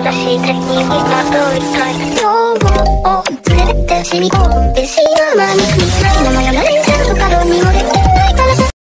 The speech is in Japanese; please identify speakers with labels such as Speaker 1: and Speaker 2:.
Speaker 1: 手にまといたい。今日も連れて染み込んでしまうに。